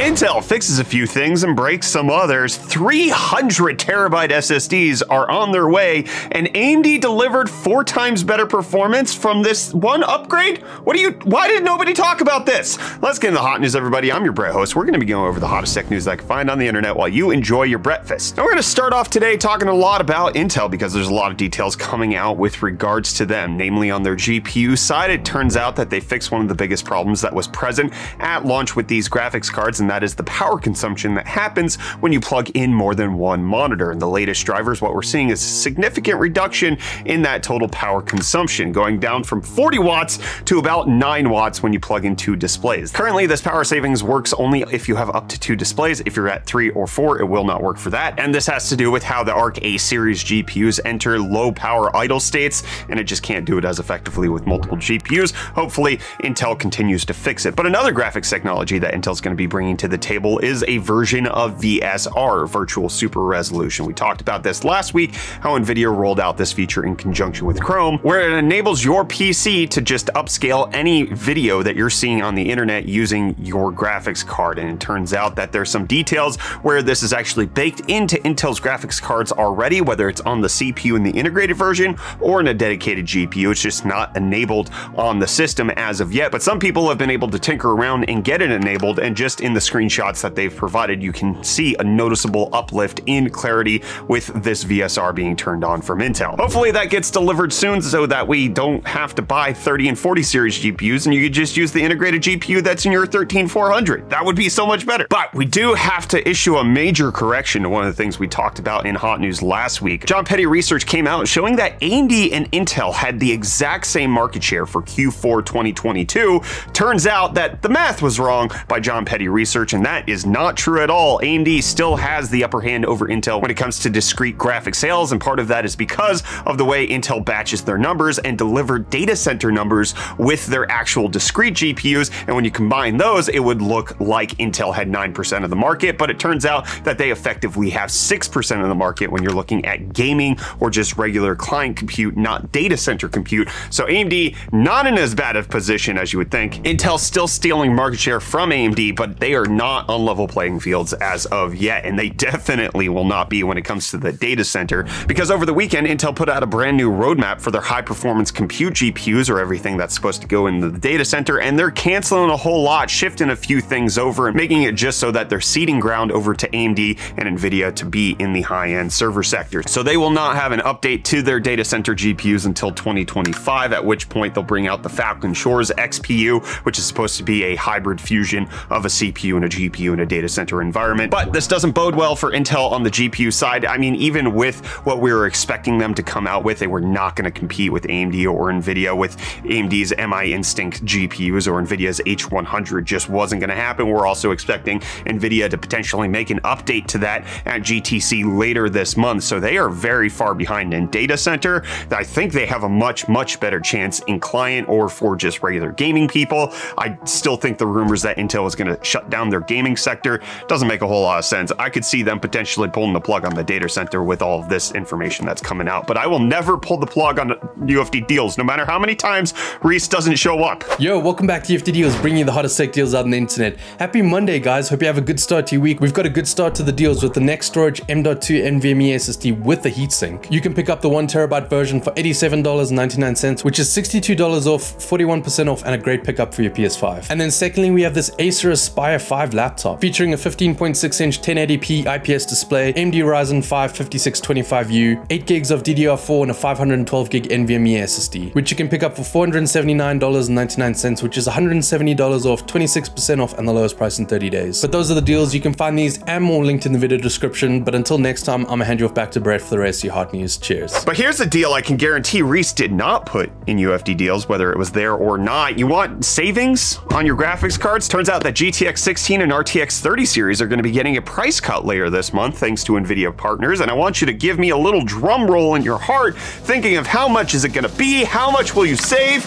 Intel fixes a few things and breaks some others. 300 terabyte SSDs are on their way, and AMD delivered four times better performance from this one upgrade? What do you, why did nobody talk about this? Let's get in the hot news, everybody. I'm your Brett host. We're gonna be going over the hottest tech news I can find on the internet while you enjoy your breakfast. And we're gonna start off today talking a lot about Intel because there's a lot of details coming out with regards to them, namely on their GPU side. It turns out that they fixed one of the biggest problems that was present at launch with these graphics cards, and that is the power consumption that happens when you plug in more than one monitor. In the latest drivers, what we're seeing is a significant reduction in that total power consumption, going down from 40 watts to about 9 watts when you plug in two displays. Currently, this power savings works only if you have up to two displays. If you're at three or four, it will not work for that. And this has to do with how the ARC A series GPUs enter low power idle states, and it just can't do it as effectively with multiple GPUs. Hopefully, Intel continues to fix it. But another graphics technology that Intel's going to be bringing to the table is a version of VSR, Virtual Super Resolution. We talked about this last week, how NVIDIA rolled out this feature in conjunction with Chrome, where it enables your PC to just upscale any video that you're seeing on the internet using your graphics card. And it turns out that there's some details where this is actually baked into Intel's graphics cards already, whether it's on the CPU in the integrated version or in a dedicated GPU. It's just not enabled on the system as of yet, but some people have been able to tinker around and get it enabled, and just in the screenshots that they've provided, you can see a noticeable uplift in clarity with this VSR being turned on from Intel. Hopefully that gets delivered soon so that we don't have to buy 30 and 40 series GPUs and you could just use the integrated GPU that's in your 13400. That would be so much better. But we do have to issue a major correction to one of the things we talked about in Hot News last week. Jon Peddie research came out showing that AMD and Intel had the exact same market share for Q4 2022. Turns out that the math was wrong by Jon Peddie research and that is not true at all. AMD still has the upper hand over Intel when it comes to discrete graphic sales and part of that is because of the way Intel batches their numbers and deliver data center numbers with their actual discrete GPUs and when you combine those it would look like Intel had 9% of the market but it turns out that they effectively have 6% of the market when you're looking at gaming or just regular client compute not data center compute so AMD not in as bad of position as you would think. Intel still stealing market share from AMD but they are not on level playing fields as of yet and they definitely will not be when it comes to the data center because over the weekend Intel put out a brand new roadmap for their high performance compute GPUs or everything that's supposed to go into the data center and they're canceling a whole lot, shifting a few things over and making it just so that they're ceding ground over to AMD and Nvidia to be in the high-end server sector. So they will not have an update to their data center GPUs until 2025 at which point they'll bring out the Falcon Shores XPU which is supposed to be a hybrid fusion of a CPU and a GPU in a data center environment. But this doesn't bode well for Intel on the GPU side. I mean even with what we were expecting them to come out with, they were not going to compete with AMD or Nvidia with AMD's MI Instinct GPUs or Nvidia's H100 just wasn't going to happen. We're also expecting Nvidia to potentially make an update to that at GTC later this month. So they are very far behind in data center. I think they have a much, much better chance in client or for just regular gaming people. I still think the rumors that Intel is going to shut down their gaming sector doesn't make a whole lot of sense. I could see them potentially pulling the plug on the data center with all of this information that's coming out, but I will never pull the plug on UFD deals, no matter how many times Reece doesn't show up. Yo, welcome back to UFD Deals, bringing you the hottest tech deals out on the internet. Happy Monday, guys. Hope you have a good start to your week. We've got a good start to the deals with the Nextorage M.2 NVMe SSD with the heatsink. You can pick up the one terabyte version for $87.99, which is $62 off, 41% off, and a great pickup for your PS5. And then secondly, we have this Acer Aspire 5 laptop featuring a 15.6 inch 1080p IPS display, AMD Ryzen 5 5625U, 8 gigs of DDR4 and a 512 gig NVMe SSD, which you can pick up for $479.99, which is $170 off, 26% off, and the lowest price in 30 days. But those are the deals. You can find these and more linked in the video description. But until next time, I'm gonna hand you off back to Brett for the rest of your hot news. Cheers. But here's a deal I can guarantee Reece did not put in UFD deals, whether it was there or not. You want savings on your graphics cards? Turns out that GTX 16 and RTX 30 series are going to be getting a price cut later this month, thanks to NVIDIA partners. And I want you to give me a little drum roll in your heart, thinking of how much is it going to be? How much will you save?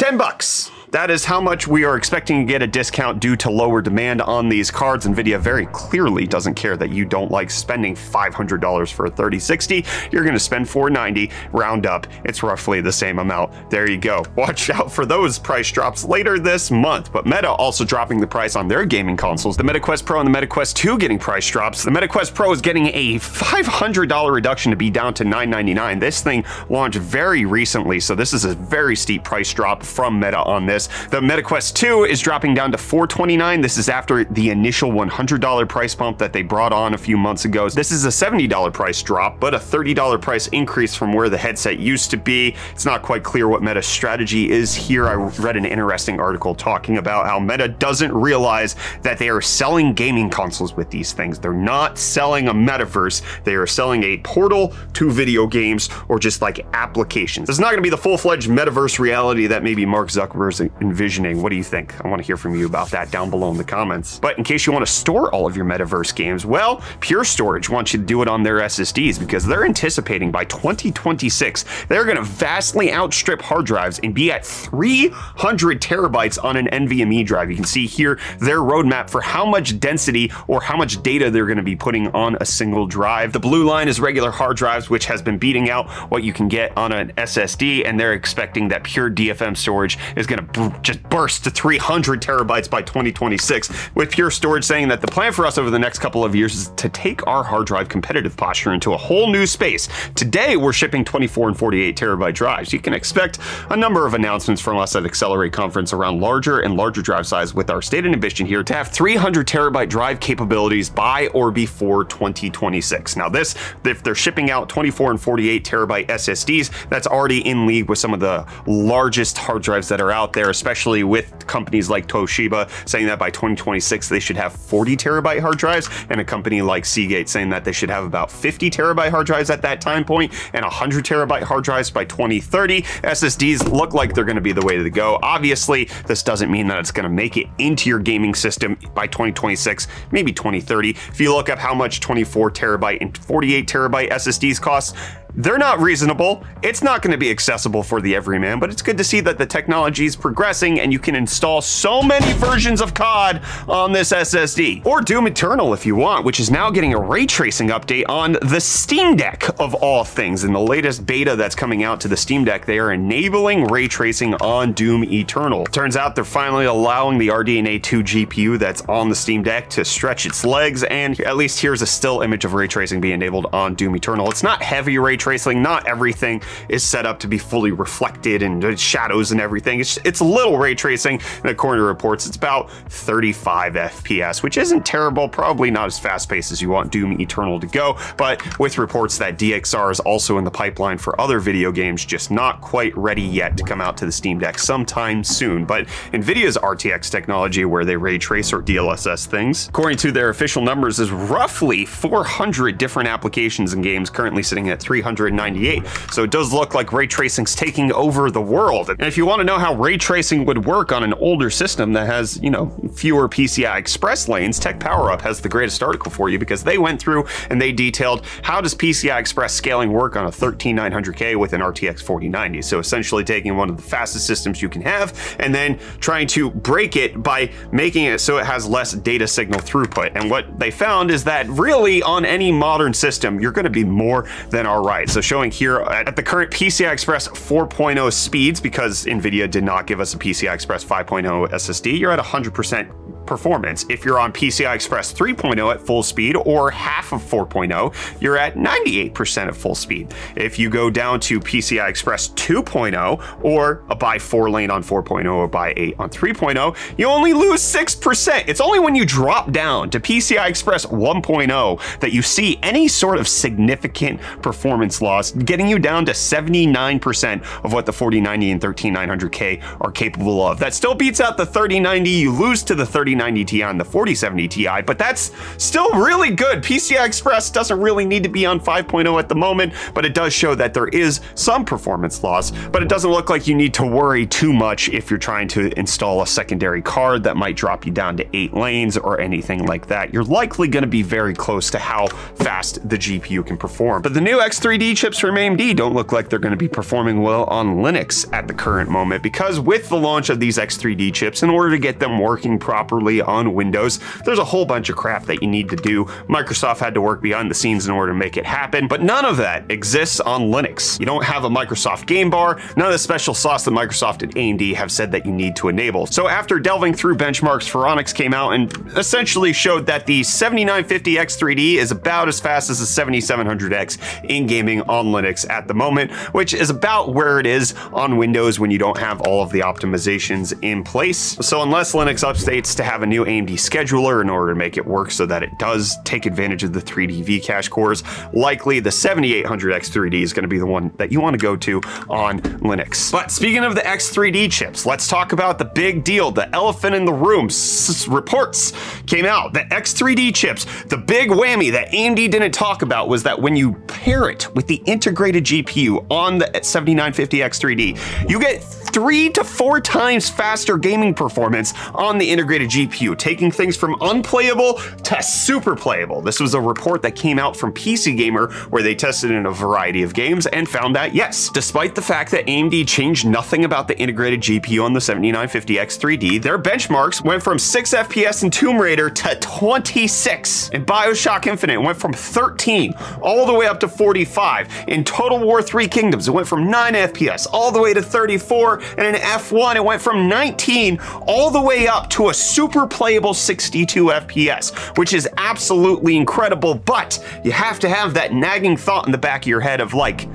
10 bucks. That is how much we are expecting to get a discount due to lower demand on these cards. NVIDIA very clearly doesn't care that you don't like spending $500 for a 3060. You're going to spend 490, round up. It's roughly the same amount. There you go. Watch out for those price drops later this month. But Meta also dropping the price on their gaming consoles. The Meta Quest Pro and the Meta Quest 2 getting price drops. The Meta Quest Pro is getting a $500 reduction to be down to 999. This thing launched very recently, so this is a very steep price drop from Meta on this. The Meta Quest 2 is dropping down to 429. This is after the initial $100 price bump that they brought on a few months ago. This is a $70 price drop, but a $30 price increase from where the headset used to be. It's not quite clear what Meta's strategy is here. I read an interesting article talking about how Meta doesn't realize that they are selling gaming consoles with these things. They're not selling a metaverse. They are selling a portal to video games or just like applications. It's not going to be the full-fledged metaverse reality that maybe Mark Zuckerberg envisioning. What do you think? I want to hear from you about that down below in the comments. But in case you want to store all of your metaverse games, well, Pure Storage wants you to do it on their SSDs because they're anticipating by 2026 they're going to vastly outstrip hard drives and be at 300 terabytes on an NVMe drive. You can see here their roadmap for how much density or how much data they're going to be putting on a single drive. The blue line is regular hard drives, which has been beating out what you can get on an SSD, and they're expecting that pure DFM storage is going to just burst to 300 terabytes by 2026, with Pure Storage saying that the plan for us over the next couple of years is to take our hard drive competitive posture into a whole new space. Today, we're shipping 24 and 48 terabyte drives. You can expect a number of announcements from us at Accelerate Conference around larger and larger drive size with our stated ambition here to have 300 terabyte drive capabilities by or before 2026. Now this, if they're shipping out 24 and 48 terabyte SSDs, that's already in league with some of the largest hard drives that are out there, especially with companies like Toshiba saying that by 2026 they should have 40 terabyte hard drives, and a company like Seagate saying that they should have about 50 terabyte hard drives at that time point and 100 terabyte hard drives by 2030. SSDs look like they're going to be the way to go. Obviously, this doesn't mean that it's going to make it into your gaming system by 2026, maybe 2030. If you look up how much 24 terabyte and 48 terabyte SSDs cost, they're not reasonable. It's not going to be accessible for the everyman, but it's good to see that the technology is progressing and you can install so many versions of COD on this SSD. Or Doom Eternal if you want, which is now getting a ray tracing update on the Steam Deck of all things. In the latest beta that's coming out to the Steam Deck, they are enabling ray tracing on Doom Eternal. Turns out they're finally allowing the RDNA 2 GPU that's on the Steam Deck to stretch its legs, and at least here's a still image of ray tracing being enabled on Doom Eternal. It's not heavy ray tracing tracing. Not everything is set up to be fully reflected and shadows and everything. It's, it's a little ray tracing, and according to reports, it's about 35 FPS, which isn't terrible. Probably not as fast paced as you want Doom Eternal to go, but with reports that DXR is also in the pipeline for other video games, just not quite ready yet to come out to the Steam Deck sometime soon. But NVIDIA's RTX technology, where they ray trace or DLSS things, according to their official numbers, is roughly 400 different applications and games currently sitting at 300 198. So it does look like ray tracing's taking over the world. And if you want to know how ray tracing would work on an older system that has, you know, fewer PCI Express lanes, TechPowerUp has the greatest article for you because they went through and they detailed how does PCI Express scaling work on a 13900K with an RTX 4090. So essentially taking one of the fastest systems you can have and then trying to break it by making it so it has less data signal throughput. And what they found is that really on any modern system, you're going to be more than all right. So showing here uh, at the current PCI Express 4.0 speeds, because NVIDIA did not give us a PCI Express 5.0 SSD, you're at 100% performance. If you're on PCI Express 3.0 at full speed or half of 4.0, you're at 98% at full speed. If you go down to PCI Express 2.0 or a by 4 lane on 4.0 or by 8 on 3.0, you only lose 6%. It's only when you drop down to PCI Express 1.0 that you see any sort of significant performance loss, getting you down to 79% of what the 4090 and 13900K are capable of. That still beats out the 3090. You lose to the 30 3090 Ti and the 4070 Ti, but that's still really good. PCI Express doesn't really need to be on 5.0 at the moment, but it does show that there is some performance loss, but it doesn't look like you need to worry too much if you're trying to install a secondary card that might drop you down to eight lanes or anything like that. You're likely going to be very close to how fast the GPU can perform. But the new X3D chips from AMD don't look like they're going to be performing well on Linux at the current moment because with the launch of these X3D chips, in order to get them working properly on Windows, there's a whole bunch of crap that you need to do. Microsoft had to work behind the scenes in order to make it happen, but none of that exists on Linux. You don't have a Microsoft game bar, none of the special sauce that Microsoft and AMD have said that you need to enable. So after delving through benchmarks, Phoronix came out and essentially showed that the 7950X3D is about as fast as the 7700X in gaming on Linux at the moment, which is about where it is on Windows when you don't have all of the optimizations in place. So unless Linux updates to have a new AMD scheduler in order to make it work so that it does take advantage of the 3D V-Cache cores, likely the 7800X3D is going to be the one that you want to go to on Linux. But speaking of the X3D chips, let's talk about the big deal, the elephant in the room. S reports came out The X3D chips, the big whammy that AMD didn't talk about was that when you pair it with the integrated GPU on the 7950X3D, you get three to four times faster gaming performance on the integrated GPU, taking things from unplayable to super playable. This was a report that came out from PC Gamer where they tested in a variety of games and found that yes, despite the fact that AMD changed nothing about the integrated GPU on the 7950X3D, their benchmarks went from 6 FPS in Tomb Raider to 26. In Bioshock Infinite, went from 13 all the way up to 45. In Total War 3 Kingdoms, it went from 9 FPS all the way to 34 and in F1 it went from 19 all the way up to a super playable 62 FPS, which is absolutely incredible, but you have to have that nagging thought in the back of your head of like,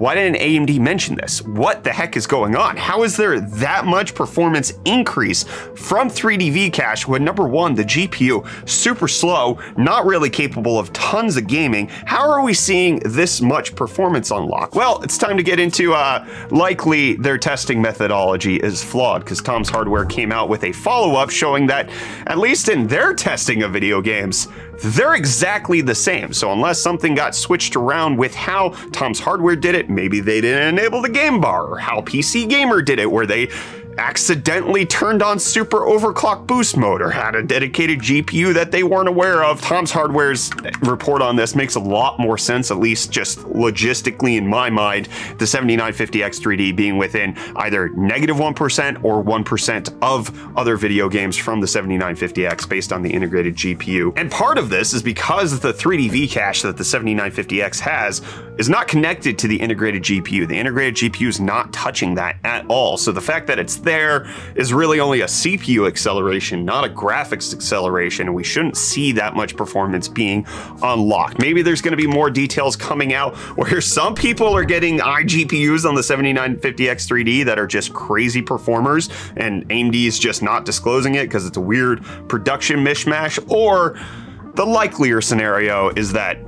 why didn't AMD mention this? What the heck is going on? How is there that much performance increase from 3D V-Cache when number one, the GPU, super slow, not really capable of tons of gaming. How are we seeing this much performance unlock? Well, it's time to get into uh, likely their testing methodology is flawed because Tom's Hardware came out with a follow-up showing that at least in their testing of video games, they're exactly the same. So unless something got switched around with how Tom's Hardware did it, maybe they didn't enable the game bar, or how PC Gamer did it, where they accidentally turned on super overclock boost mode or had a dedicated GPU that they weren't aware of. Tom's Hardware's report on this makes a lot more sense, at least just logistically in my mind, the 7950X3D being within either negative 1 or 1% of other video games from the 7950X based on the integrated GPU. And part of this is because the 3D V cache that the 7950X has is not connected to the integrated GPU. The integrated GPU is not touching that at all. So the fact that it's there is really only a CPU acceleration, not a graphics acceleration, and we shouldn't see that much performance being unlocked. Maybe there's going to be more details coming out where some people are getting iGPUs on the 7950X3D that are just crazy performers, and AMD is just not disclosing it because it's a weird production mishmash, or the likelier scenario is that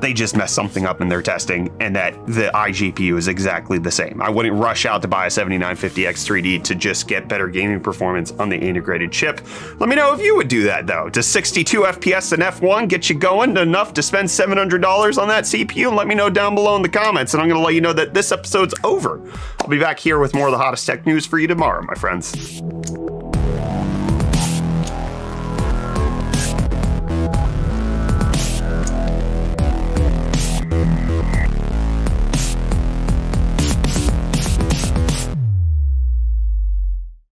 they just messed something up in their testing and that the iGPU is exactly the same. I wouldn't rush out to buy a 7950X3D to just get better gaming performance on the integrated chip. Let me know if you would do that though. Does 62 FPS in F1 get you going enough to spend $700 on that CPU? Let me know down below in the comments and I'm gonna let you know that this episode's over. I'll be back here with more of the hottest tech news for you tomorrow, my friends.